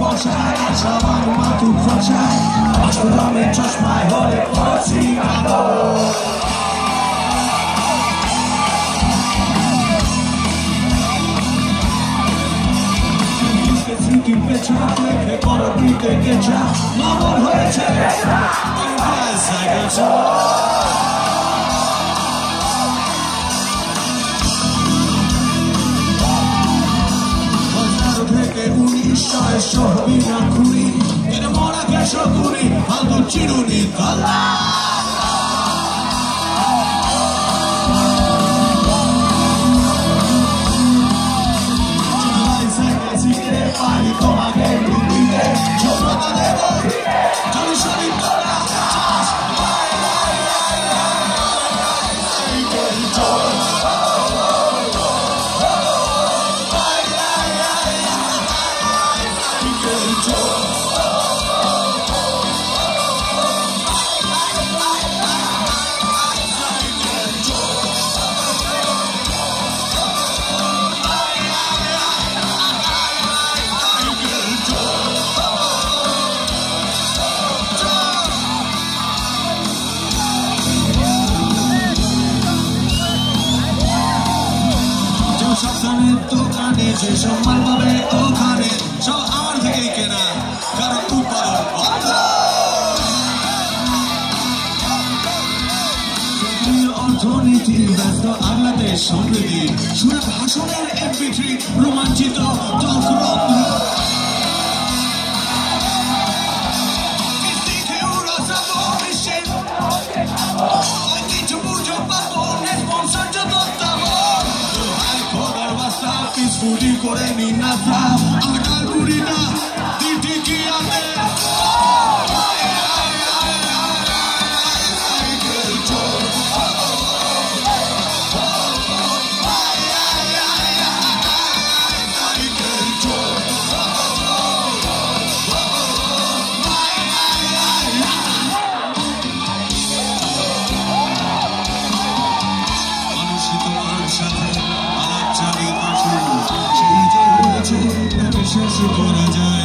বসায়, আর সবার মাথুর ফসায় অষ্টদমে চশমায় হলে ফসি আলো কি পেছনে দেখে পরবর্তীতে গেছা মামল হয়েছে। থেকে সহবিনা খুনি এর মরা গেছ খুনি ফালতু চিরুনি গলা সবসময় দোকানে যে সম্মান পাবে ওখানে সব আমার থেকেই কেনা অর্থনীতি ব্যস্ত আগলাতে সমৃদ্ধি শুনে ভাষণের এমপি থ্রি রোমাঞ্চিত তকরন্ধ্র Fuji করে মিনাসা আটাল 是苦难的